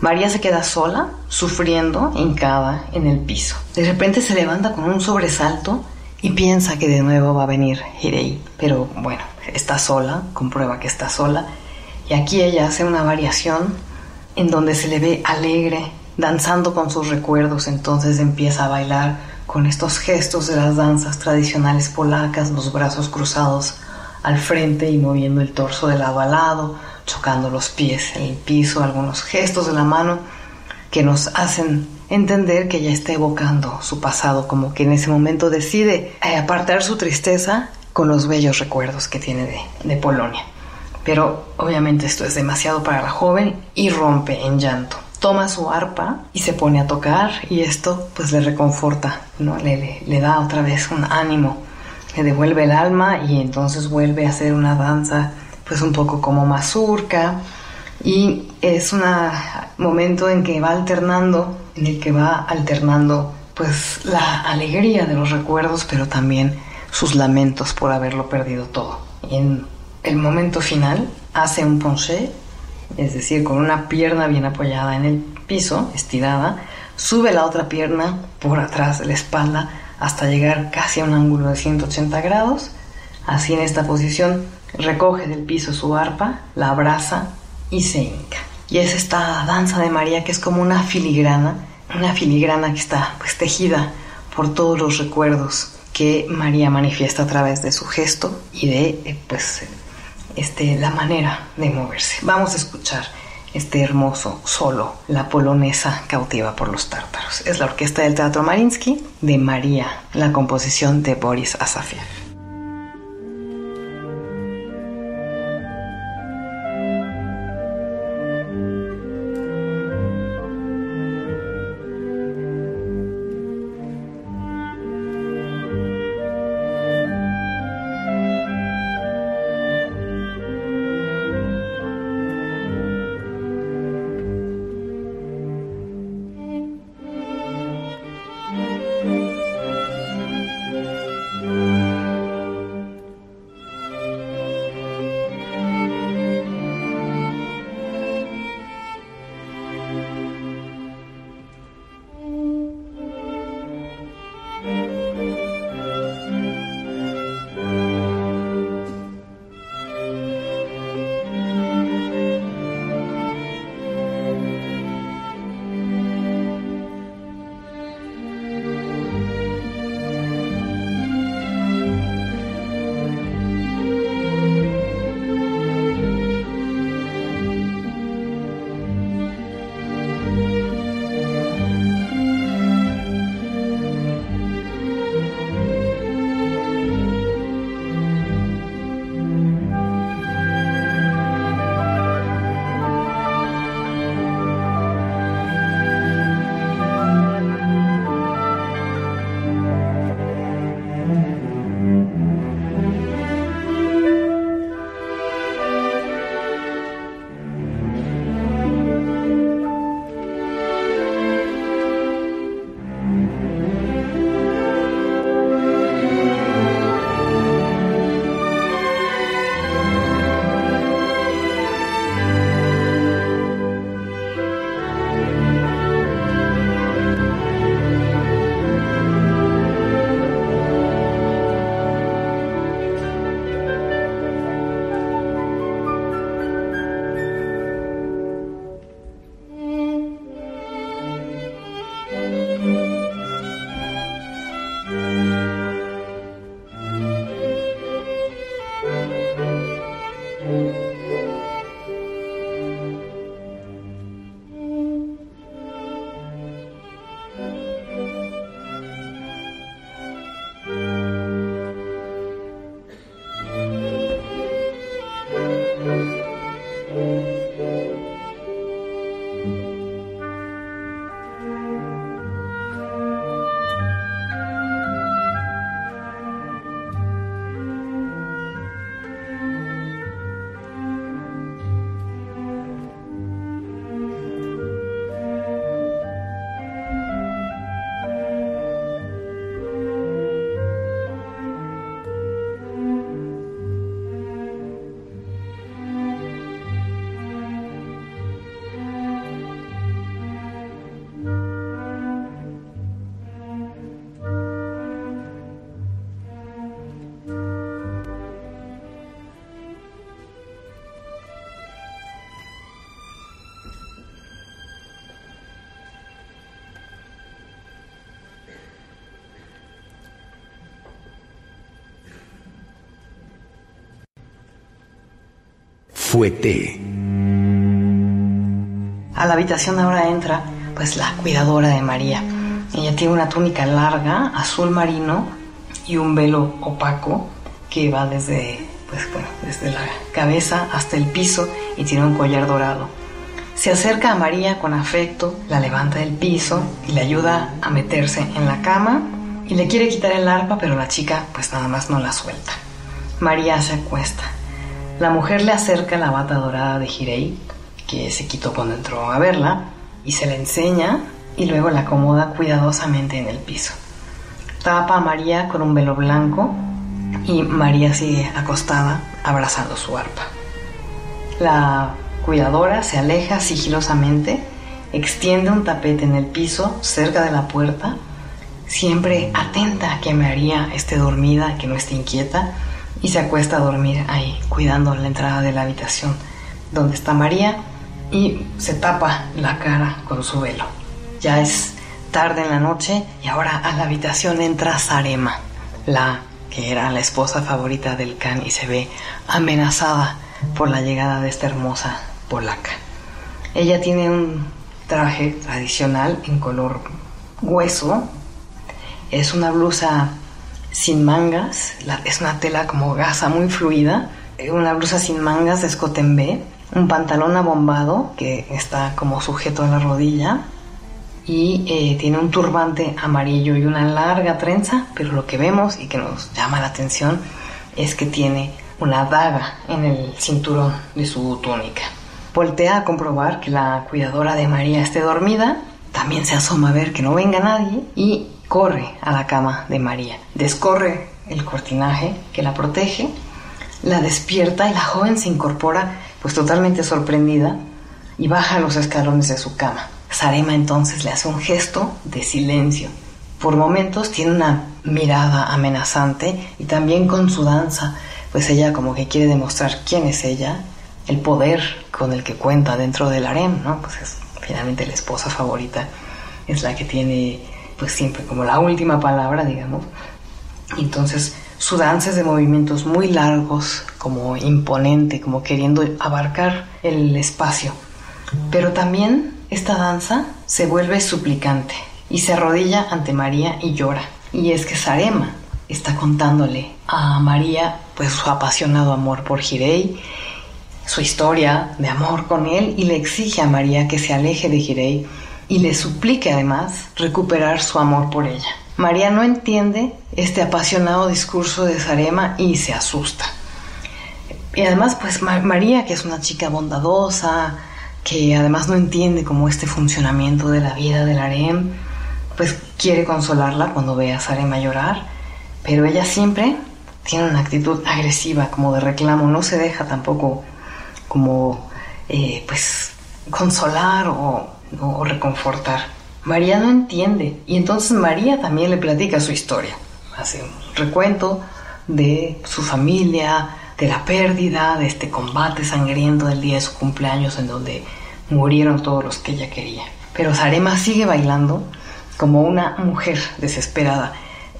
María se queda sola, sufriendo, hincada en el piso. De repente se levanta con un sobresalto y piensa que de nuevo va a venir Hirei. Pero bueno, está sola, comprueba que está sola. Y aquí ella hace una variación en donde se le ve alegre, danzando con sus recuerdos. Entonces empieza a bailar con estos gestos de las danzas tradicionales polacas, los brazos cruzados al frente y moviendo el torso de lado a lado, chocando los pies en el piso, algunos gestos de la mano que nos hacen entender que ella está evocando su pasado, como que en ese momento decide eh, apartar su tristeza con los bellos recuerdos que tiene de, de Polonia. Pero obviamente esto es demasiado para la joven y rompe en llanto. Toma su arpa y se pone a tocar y esto pues le reconforta, ¿no? le, le, le da otra vez un ánimo, le devuelve el alma y entonces vuelve a hacer una danza pues un poco como mazurca y es un momento en que va alternando, en el que va alternando pues la alegría de los recuerdos, pero también sus lamentos por haberlo perdido todo. Y en el momento final hace un ponché, es decir, con una pierna bien apoyada en el piso, estirada, sube la otra pierna por atrás de la espalda hasta llegar casi a un ángulo de 180 grados. Así en esta posición recoge del piso su arpa, la abraza y se hinca. Y es esta danza de María que es como una filigrana, una filigrana que está pues tejida por todos los recuerdos que María manifiesta a través de su gesto y de eh, pues este, la manera de moverse. Vamos a escuchar este hermoso solo, la polonesa cautiva por los tártaros. Es la orquesta del Teatro Marinsky de María, la composición de Boris Asafiev. Fuete. A la habitación ahora entra pues la cuidadora de María. Ella tiene una túnica larga, azul marino y un velo opaco que va desde pues bueno, desde la cabeza hasta el piso y tiene un collar dorado. Se acerca a María con afecto, la levanta del piso y le ayuda a meterse en la cama y le quiere quitar el arpa, pero la chica pues nada más no la suelta. María se acuesta. La mujer le acerca la bata dorada de Jirei, que se quitó cuando entró a verla, y se la enseña y luego la acomoda cuidadosamente en el piso. Tapa a María con un velo blanco y María sigue acostada abrazando su arpa. La cuidadora se aleja sigilosamente, extiende un tapete en el piso cerca de la puerta, siempre atenta a que María esté dormida, que no esté inquieta, y se acuesta a dormir ahí, cuidando la entrada de la habitación donde está María y se tapa la cara con su velo. Ya es tarde en la noche y ahora a la habitación entra Sarema, la que era la esposa favorita del Khan y se ve amenazada por la llegada de esta hermosa polaca. Ella tiene un traje tradicional en color hueso, es una blusa sin mangas, es una tela como gasa muy fluida, una blusa sin mangas de escote en B, un pantalón abombado que está como sujeto a la rodilla, y eh, tiene un turbante amarillo y una larga trenza, pero lo que vemos y que nos llama la atención es que tiene una daga en el cinturón de su túnica. Voltea a comprobar que la cuidadora de María esté dormida, también se asoma a ver que no venga nadie y corre a la cama de María. Descorre el cortinaje que la protege, la despierta y la joven se incorpora pues totalmente sorprendida y baja los escalones de su cama. Sarema entonces le hace un gesto de silencio. Por momentos tiene una mirada amenazante y también con su danza, pues ella como que quiere demostrar quién es ella, el poder con el que cuenta dentro del harem, ¿no? Pues es finalmente la esposa favorita, es la que tiene pues siempre como la última palabra, digamos. entonces su danza es de movimientos muy largos, como imponente, como queriendo abarcar el espacio. Pero también esta danza se vuelve suplicante y se arrodilla ante María y llora. Y es que Sarema está contándole a María pues su apasionado amor por Jirei, su historia de amor con él y le exige a María que se aleje de Jirei y le suplique además recuperar su amor por ella. María no entiende este apasionado discurso de Sarema y se asusta. Y además pues María que es una chica bondadosa, que además no entiende cómo este funcionamiento de la vida del harem, pues quiere consolarla cuando ve a Sarema llorar, pero ella siempre tiene una actitud agresiva, como de reclamo, no se deja tampoco como eh, pues consolar o, o reconfortar. María no entiende y entonces María también le platica su historia, hace un recuento de su familia, de la pérdida, de este combate sangriento del día de su cumpleaños en donde murieron todos los que ella quería. Pero Sarema sigue bailando como una mujer desesperada.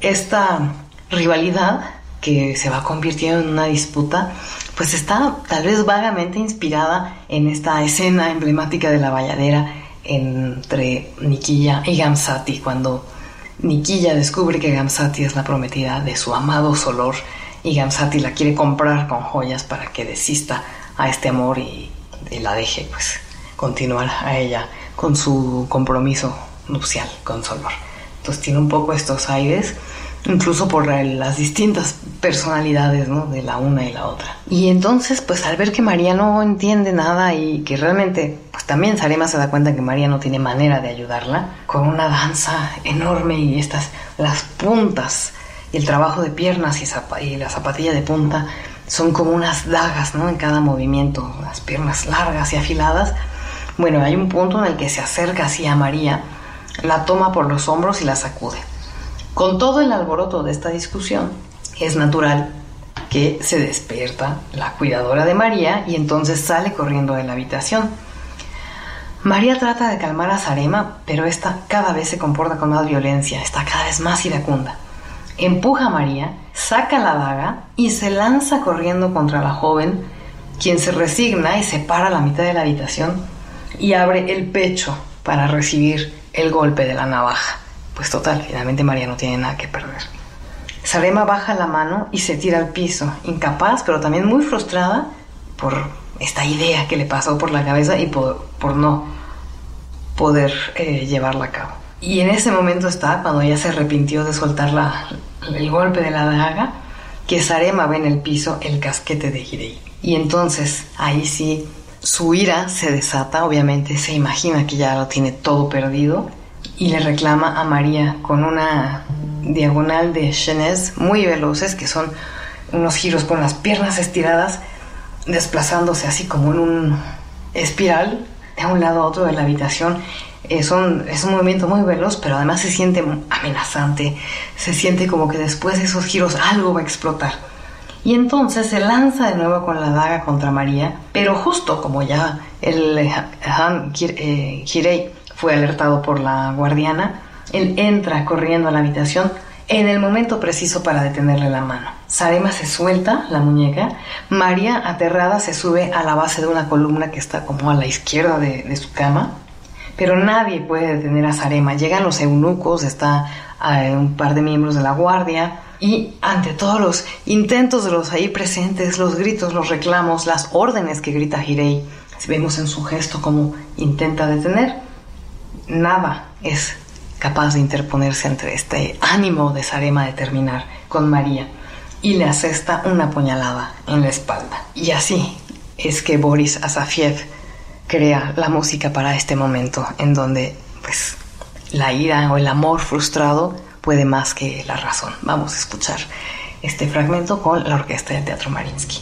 Esta rivalidad que se va convirtiendo en una disputa, pues está tal vez vagamente inspirada en esta escena emblemática de la valladera entre Nikilla y Gamsati, cuando Nikilla descubre que Gamsati es la prometida de su amado Solor y Gamsati la quiere comprar con joyas para que desista a este amor y, la deje pues continuar a ella con su compromiso nupcial con Solor. Entonces tiene un poco estos aires, incluso por las distintas personalidades ¿no? de la una y la otra. Y entonces, pues al ver que María no entiende nada y que realmente, pues también Sarema se da cuenta que María no tiene manera de ayudarla, con una danza enorme y estas, las puntas y el trabajo de piernas y, la zapatilla de punta son como unas dagas ¿no? en cada movimiento, las piernas largas y afiladas. Bueno, hay un punto en el que se acerca así a María, la toma por los hombros y la sacude. Con todo el alboroto de esta discusión, es natural que se despierta la cuidadora de María y entonces sale corriendo de la habitación. María trata de calmar a Sarema, pero esta cada vez se comporta con más violencia, está cada vez más iracunda empuja a María, saca la daga y se lanza corriendo contra la joven quien se resigna y separa la mitad de la habitación y abre el pecho para recibir el golpe de la navaja. Pues total, finalmente María no tiene nada que perder. Sarema baja la mano y se tira al piso, incapaz, pero también muy frustrada por esta idea que le pasó por la cabeza y por, no poder eh, llevarla a cabo. Y en ese momento está cuando ella se arrepintió de soltar la, el golpe de la daga, que Sarema ve en el piso el casquete de Hirei. Y entonces ahí sí su ira se desata, obviamente se imagina que ya lo tiene todo perdido y le reclama a María con una diagonal de chenes muy veloces que son unos giros con las piernas estiradas desplazándose así como en un espiral de un lado a otro de la habitación. Es un, es un movimiento muy veloz, pero además se siente amenazante. Se siente como que después de esos giros algo va a explotar. Y entonces se lanza de nuevo con la daga contra María, pero justo como ya el Han eh, Hirei fue alertado por la guardiana, él entra corriendo a la habitación en el momento preciso para detenerle la mano. Sarema se suelta la muñeca, María aterrada se sube a la base de una columna que está como a la izquierda de, su cama, pero nadie puede detener a Sarema. Llegan los eunucos, está eh, un par de miembros de la guardia, y ante todos los intentos de los ahí presentes, los gritos, los reclamos, las órdenes que grita Hirei, vemos en su gesto cómo intenta detener, nada es capaz de interponerse entre este ánimo de Sarema de terminar con María y le asesta una puñalada en la espalda. Y así es que Boris Asafiev crea la música para este momento en donde pues la ira o el amor frustrado puede más que la razón. Vamos a escuchar este fragmento con la orquesta del Teatro Marinsky.